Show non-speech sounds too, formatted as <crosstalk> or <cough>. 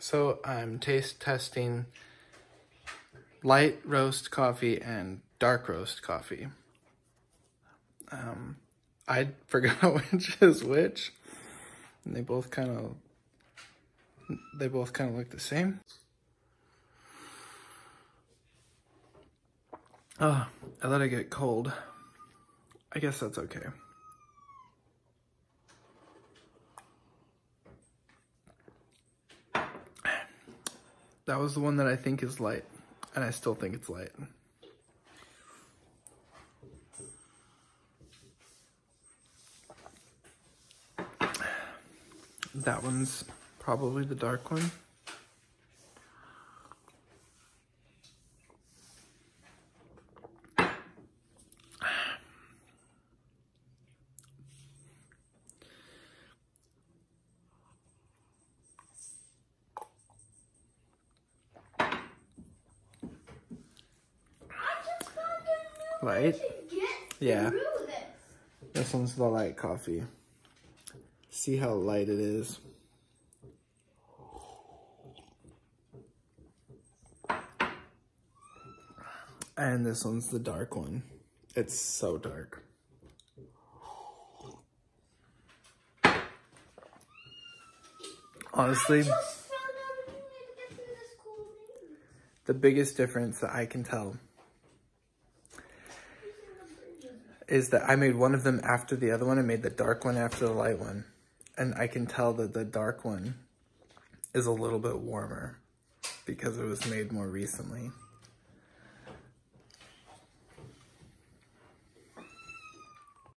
So I'm taste testing light roast coffee and dark roast coffee. Um, I <laughs> forgot <laughs> which is which. And they both kind of, they both kind of look the same. Oh, I let it get cold. I guess that's okay. That was the one that I think is light, and I still think it's light. That one's probably the dark one. Light? Yeah. This one's the light coffee. See how light it is. And this one's the dark one. It's so dark. Honestly, the biggest difference that I can tell is that I made one of them after the other one. I made the dark one after the light one. And I can tell that the dark one is a little bit warmer because it was made more recently.